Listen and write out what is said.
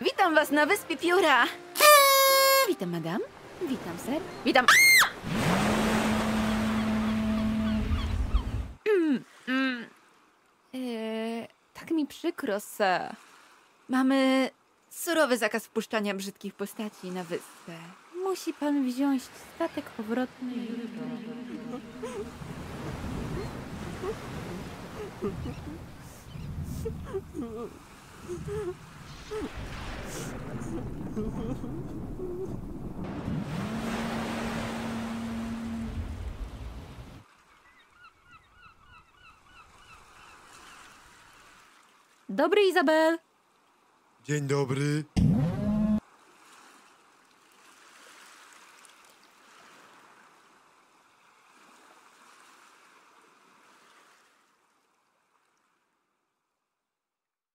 Witam was na wyspie Pióra. Witam, madam. Witam, ser. Witam. Mm, mm. Eee, tak mi przykro, sir. Mamy surowy zakaz wpuszczania brzydkich postaci na wyspę. Musi pan wziąć statek powrotny jutro. Dobry, Izabel. Dzień dobry.